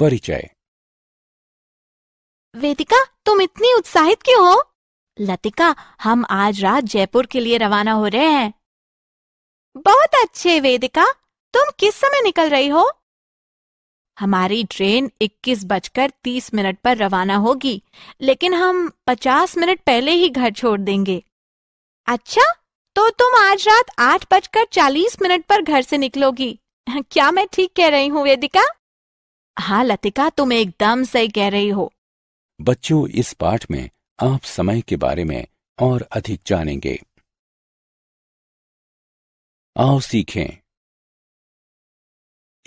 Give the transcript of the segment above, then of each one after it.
परिचय। वेदिका, तुम इतनी उत्साहित क्यों हो? लतिका, हम आज रात जयपुर के लिए रवाना हो रहे हैं। बहुत अच्छे, वेदिका। तुम किस समय निकल रही हो? हमारी ट्रेन इक्कीस बजकर तीस मिनट पर रवाना होगी, लेकिन हम पचास मिनट पहले ही घर छोड़ देंगे। अच्छा तो तुम आज रात आठ बजकर चालीस मिनट पर घर से निकलोगी। क्या मैं ठीक कह रही हूँ, वेदिका? हाँ लतिका, तुम एकदम सही कह रही हो। बच्चों, इस पाठ में आप समय के बारे में और अधिक जानेंगे। आओ सीखें।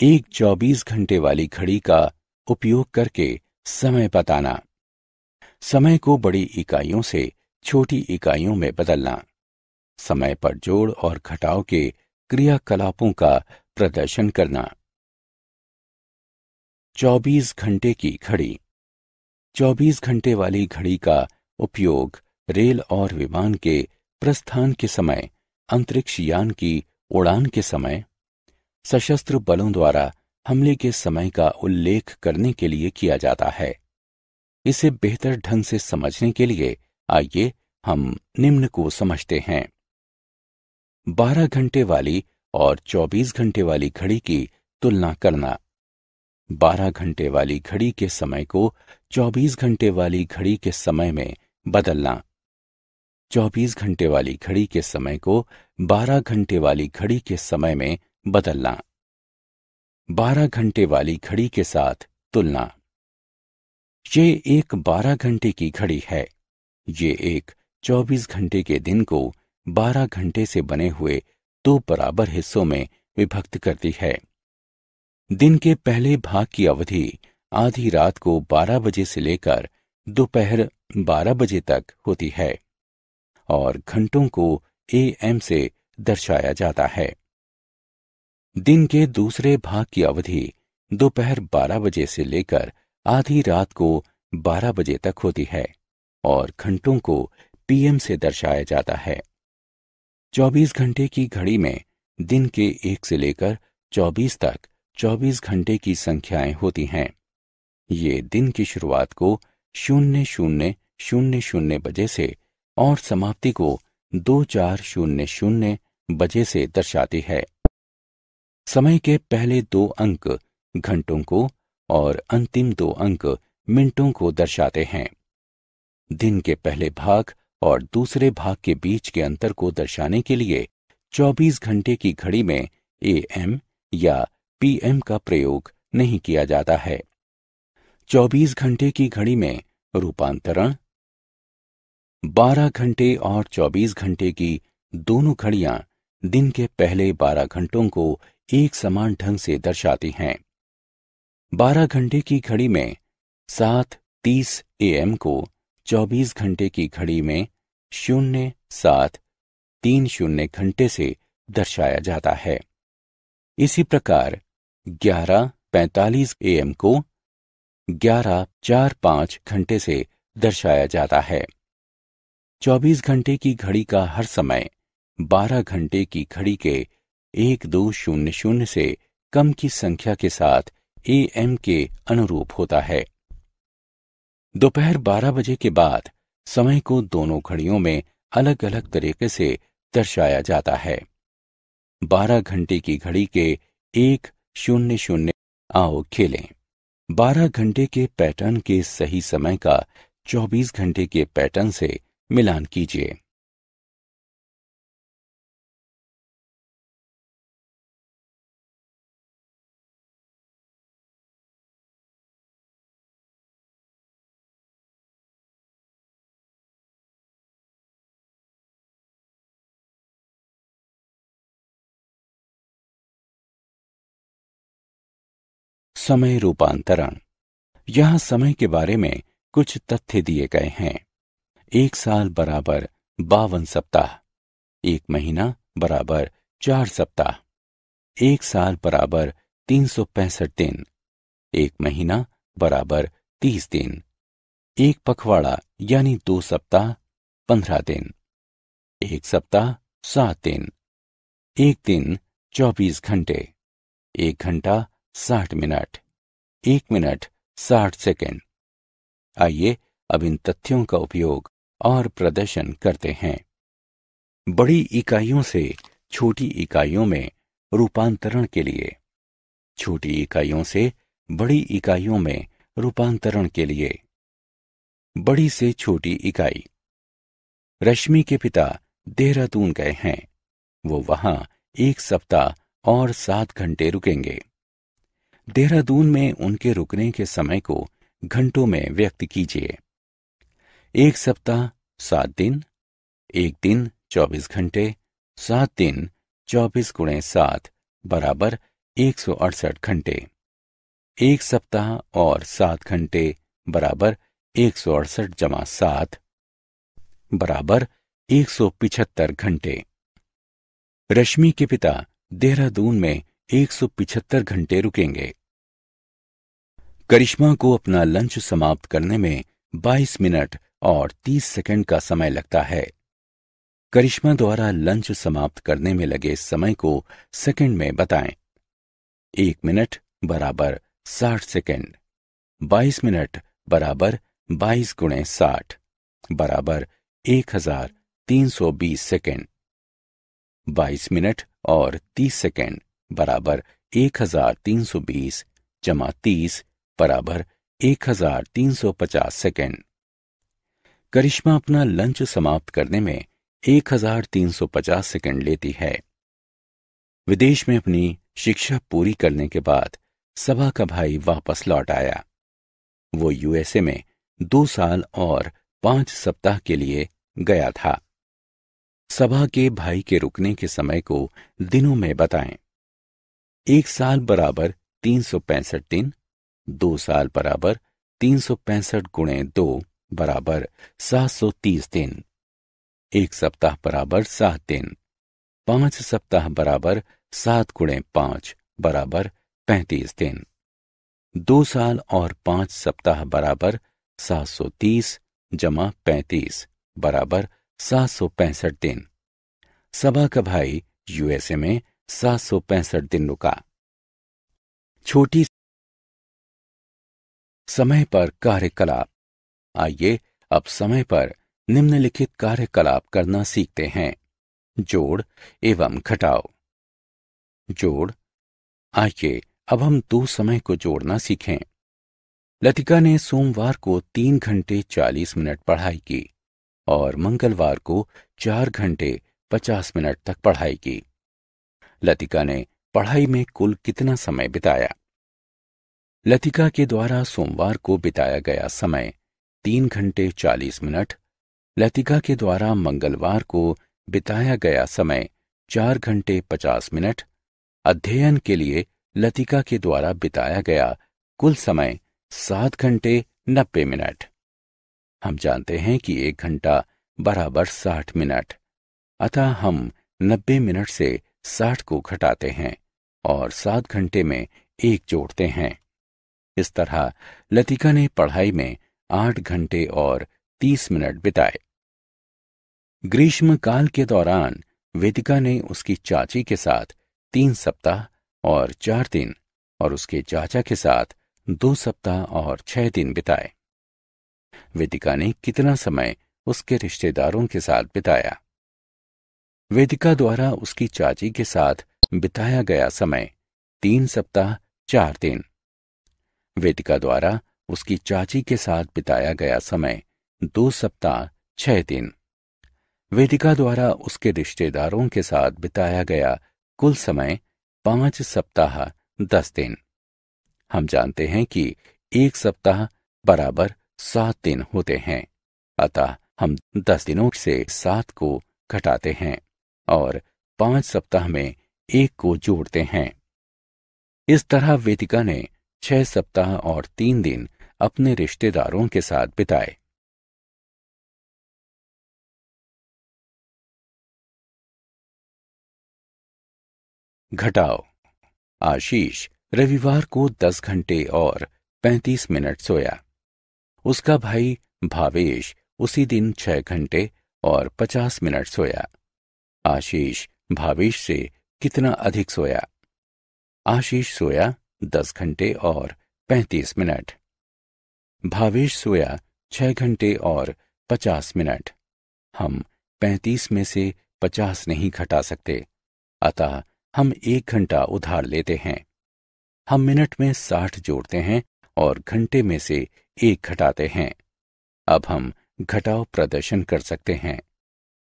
एक 24 घंटे वाली घड़ी का उपयोग करके समय बताना। समय को बड़ी इकाइयों से छोटी इकाइयों में बदलना। समय पर जोड़ और घटाव के क्रियाकलापों का प्रदर्शन करना। 24 घंटे की घड़ी। 24 घंटे वाली घड़ी का उपयोग रेल और विमान के प्रस्थान के समय, अंतरिक्ष यान की उड़ान के समय, सशस्त्र बलों द्वारा हमले के समय का उल्लेख करने के लिए किया जाता है। इसे बेहतर ढंग से समझने के लिए आइए हम निम्न को समझते हैं। 12 घंटे वाली और 24 घंटे वाली घड़ी की तुलना करना। 12 घंटे वाली घड़ी के समय को 24 घंटे वाली घड़ी के समय में बदलना। 24 घंटे वाली घड़ी के समय को 12 घंटे वाली घड़ी के समय में बदलना। 12 घंटे वाली घड़ी के साथ तुलना। ये एक 12 घंटे की घड़ी है। ये एक 24 घंटे के दिन को 12 घंटे से बने हुए दो बराबर हिस्सों में विभक्त करती है। दिन के पहले भाग की अवधि आधी रात को 12 बजे से लेकर दोपहर 12 बजे तक होती है और घंटों को ए एम से दर्शाया जाता है। दिन के दूसरे भाग की अवधि दोपहर 12 बजे से लेकर आधी रात को 12 बजे तक होती है और घंटों को पीएम से दर्शाया जाता है। 24 घंटे की घड़ी में दिन के एक से लेकर 24 तक 24 घंटे की संख्याएँ होती हैं। ये दिन की शुरुआत को शून्य शून्य शून्य शून्य बजे से और समाप्ति को दो चार शून्य शून्य बजे से दर्शाती है। समय के पहले दो अंक घंटों को और अंतिम दो अंक मिनटों को दर्शाते हैं। दिन के पहले भाग और दूसरे भाग के बीच के अंतर को दर्शाने के लिए 24 घंटे की घड़ी में ए एम या पीएम का प्रयोग नहीं किया जाता है। 24 घंटे की घड़ी में रूपांतरण 12 घंटे और 24 घंटे की दोनों घड़ियाँ दिन के पहले 12 घंटों को एक समान ढंग से दर्शाती हैं। 12 घंटे की घड़ी में सात तीस एम को 24 घंटे की घड़ी में शून्य सात तीन शून्य घंटे से दर्शाया जाता है। इसी प्रकार ग्यारह पैंतालीस एएम को ग्यारह चार पाँच घंटे से दर्शाया जाता है। 24 घंटे की घड़ी का हर समय 12 घंटे की घड़ी के एक दो शून्य शून्य से कम की संख्या के साथ ए एम के अनुरूप होता है। दोपहर 12 बजे के बाद समय को दोनों घड़ियों में अलग अलग तरीके से दर्शाया जाता है। 12 घंटे की घड़ी के एक शून्य शून्य आओ खेलें। 12 घंटे के पैटर्न के सही समय का 24 घंटे के पैटर्न से मिलान कीजिए। समय रूपांतरण। यहाँ समय के बारे में कुछ तथ्य दिए गए हैं। एक साल बराबर बावन सप्ताह, एक महीना बराबर चार सप्ताह, एक साल बराबर तीन सौ पैंसठ दिन, एक महीना बराबर तीस दिन, एक पखवाड़ा यानी दो सप्ताह पंद्रह दिन, एक सप्ताह सात दिन, एक दिन चौबीस घंटे, एक घंटा साठ मिनट, एक मिनट, साठ सेकेंड। आइए अब इन तथ्यों का उपयोग और प्रदर्शन करते हैं। बड़ी इकाइयों से छोटी इकाइयों में रूपांतरण के लिए। छोटी इकाइयों से बड़ी इकाइयों में रूपांतरण के लिए। बड़ी से छोटी इकाई। रश्मि के पिता देहरादून गए हैं। वो वहाँ एक सप्ताह और सात घंटे रुकेंगे। देहरादून में उनके रुकने के समय को घंटों में व्यक्त कीजिए। एक सप्ताह, सात दिन, एक दिन, चौबीस घंटे, सात दिन, चौबीस गुणे सात, बराबर एक सौ अड़सठ घंटे। एक सप्ताह और सात घंटे, बराबर एक सौ अड़सठ जमा सात, बराबर एक सौ पिछहत्तर घंटे। रश्मि के पिता देहरादून में एक सौ पिछहत्तर घंटे रुकेंगे। करिश्मा को अपना लंच समाप्त करने में 22 मिनट और 30 सेकंड का समय लगता है। करिश्मा द्वारा लंच समाप्त करने में लगे समय को सेकंड में बताएँ। एक मिनट बराबर 60 सेकंड। 22 मिनट बराबर 22 गुणे साठ बराबर 1320 सेकंड। 22 मिनट और 30 सेकंड। बराबर 1320 जमा 30 बराबर 1350 सेकंड। करिश्मा अपना लंच समाप्त करने में 1350 सेकंड लेती है। विदेश में अपनी शिक्षा पूरी करने के बाद सभा का भाई वापस लौट आया। वो यूएसए में दो साल और पाँच सप्ताह के लिए गया था। सभा के भाई के रुकने के समय को दिनों में बताएँ। एक साल बराबर तीन सौ पैंसठ दिन, दो साल बराबर तीन सौ पैंसठ गुणे दो बराबर सात सौ तीस दिन। एक सप्ताह बराबर सात दिन। पाँच सप्ताह बराबर सात गुणे पाँच बराबर पैंतीस दिन। दो साल और पाँच सप्ताह बराबर सात सौ तीस जमा पैंतीस बराबर सात सौ पैंसठ दिन। सभा का भाई यूएसए में सात सौ पैंसठ दिन रुका। छोटी समय पर कार्यकलाप। आइए अब समय पर निम्नलिखित कार्यकलाप करना सीखते हैं। जोड़ एवं घटाओ जोड़। आइए अब हम दो समय को जोड़ना सीखें। लतिका ने सोमवार को तीन घंटे चालीस मिनट पढ़ाई की और मंगलवार को चार घंटे पचास मिनट तक पढ़ाई की। लतिका ने पढ़ाई में कुल कितना समय बिताया? लतिका के द्वारा सोमवार को बिताया गया समय तीन घंटे चालीस मिनट। लतिका के द्वारा मंगलवार को बिताया गया समय चार घंटे पचास मिनट। अध्ययन के लिए लतिका के द्वारा बिताया गया कुल समय सात घंटे नब्बे मिनट। हम जानते हैं कि एक घंटा बराबर साठ मिनट। अतः हम नब्बे मिनट से साठ को घटाते हैं और सात घंटे में एक जोड़ते हैं। इस तरह लतिका ने पढ़ाई में आठ घंटे और तीस मिनट बिताए। ग्रीष्मकाल के दौरान वेदिका ने उसकी चाची के साथ तीन सप्ताह और चार दिन और उसके चाचा के साथ दो सप्ताह और छह दिन बिताए। वेदिका ने कितना समय उसके रिश्तेदारों के साथ बिताया? वेदिका द्वारा उसकी चाची के साथ बिताया गया समय, तीन सप्ताह, चार दिन। वेदिका द्वारा उसकी चाची के साथ बिताया गया समय, दो सप्ताह, छह दिन। वेदिका द्वारा उसके रिश्तेदारों के साथ बिताया गया कुल समय, पाँच सप्ताह, दस दिन। हम जानते हैं कि एक सप्ताह बराबर सात दिन होते हैं, अतः हम दस दिनों से सात को घटाते हैं। और पाँच सप्ताह में एक को जोड़ते हैं। इस तरह वेदिका ने छह सप्ताह और तीन दिन अपने रिश्तेदारों के साथ बिताए। घटाओ। आशीष रविवार को दस घंटे और पैंतीस मिनट सोया। उसका भाई भावेश उसी दिन छह घंटे और पचास मिनट सोया। आशीष भावेश से कितना अधिक सोया? आशीष सोया दस घंटे और पैंतीस मिनट। भावेश सोया छह घंटे और पचास मिनट। हम पैंतीस में से पचास नहीं घटा सकते। अतः हम एक घंटा उधार लेते हैं। हम मिनट में साठ जोड़ते हैं और घंटे में से एक घटाते हैं। अब हम घटाव प्रदर्शन कर सकते हैं।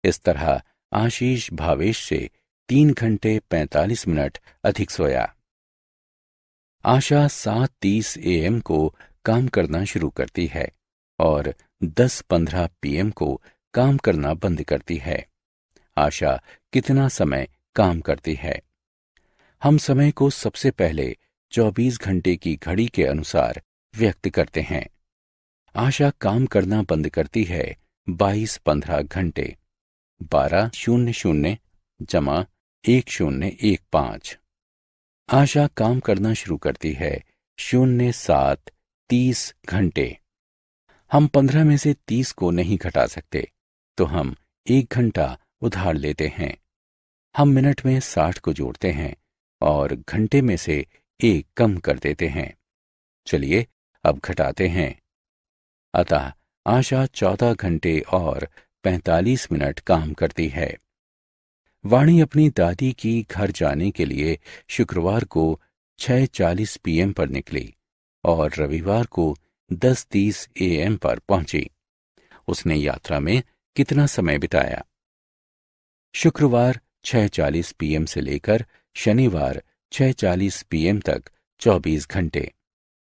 इस तरह आशीष भावेश से तीन घंटे पैंतालीस मिनट अधिक सोया। आशा सात तीस एएम को काम करना शुरू करती है और दस पंद्रह पीएम को काम करना बंद करती है। आशा कितना समय काम करती है? हम समय को सबसे पहले 24 घंटे की घड़ी के अनुसार व्यक्त करते हैं। आशा काम करना बंद करती है 22 पंद्रह घंटे। बारह शून्य शून्य जमा एक शून्य एक पाँच। आशा काम करना शुरू करती है। शून्य सात तीस घंटे। हम पंद्रह में से तीस को नहीं घटा सकते तो हम एक घंटा उधार लेते हैं। हम मिनट में साठ को जोड़ते हैं और घंटे में से एक कम कर देते हैं। चलिए, अब घटाते हैं। अतः आशा चौदह घंटे और पैंतालीस मिनट काम करती है। वाणी अपनी दादी की घर जाने के लिए शुक्रवार को छह चालीस पीएम पर निकली और रविवार को दस तीस एएम पर पहुँची। उसने यात्रा में कितना समय बिताया? शुक्रवार छह चालीस पीएम से लेकर शनिवार छह चालीस पीएम तक चौबीस घंटे।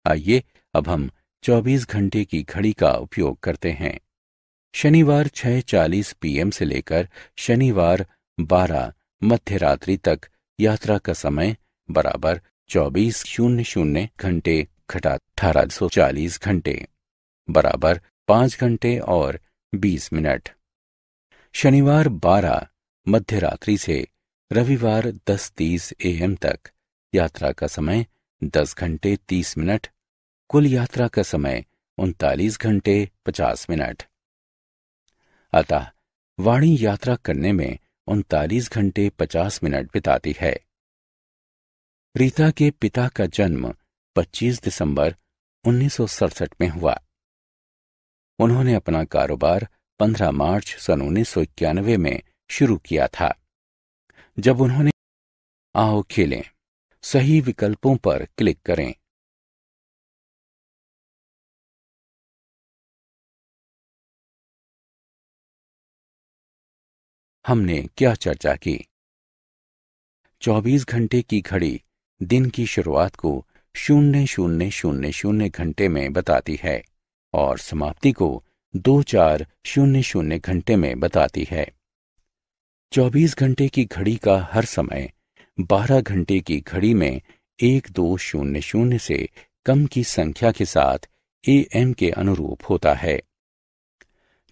आइए, अब हम चौबीस घंटे की घड़ी का उपयोग करते हैं। शनिवार छह चालीस पीएम से लेकर शनिवार बारह मध्य रात्रि तक यात्रा का समय बराबर चौबीस शून्य शून्य घंटे घटा अठारह सौ चालीस घंटे बराबर पाँच घंटे और बीस मिनट। शनिवार बारह मध्य रात्रि से रविवार दस तीस एएम तक यात्रा का समय दस घंटे तीस मिनट, कुल यात्रा का समय उनतालीस घंटे पचास मिनट। अतः वाणी यात्रा करने में उनतालीस घंटे पचास मिनट बिताती है। रीता के पिता का जन्म 25 दिसंबर उन्नीस सौ सड़सठ में हुआ। उन्होंने अपना कारोबार 15 मार्च सन उन्नीस सौ इक्यानबे में शुरू किया था। जब उन्होंने आओ खेलें, सही विकल्पों पर क्लिक करें। हमने क्या चर्चा की? 24 घंटे की घड़ी दिन की शुरुआत को शून्य शून्य शून्य शून्य घंटे में बताती है और समाप्ति को दो चार शून्य शून्य घंटे में बताती है। 24 घंटे की घड़ी का हर समय 12 घंटे की घड़ी में एक दो शून्य शून्य से कम की संख्या के साथ ए एम के अनुरूप होता है।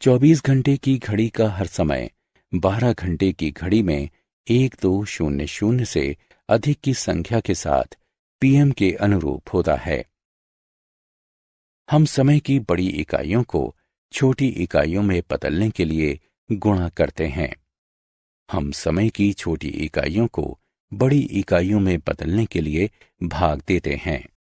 24 घंटे की घड़ी का हर समय 12 घंटे की घड़ी में एक दो शून्य शून्य से अधिक की संख्या के साथ पीएम के अनुरूप होता है। हम समय की बड़ी इकाइयों को छोटी इकाइयों में बदलने के लिए गुणा करते हैं। हम समय की छोटी इकाइयों को बड़ी इकाइयों में बदलने के लिए भाग देते हैं।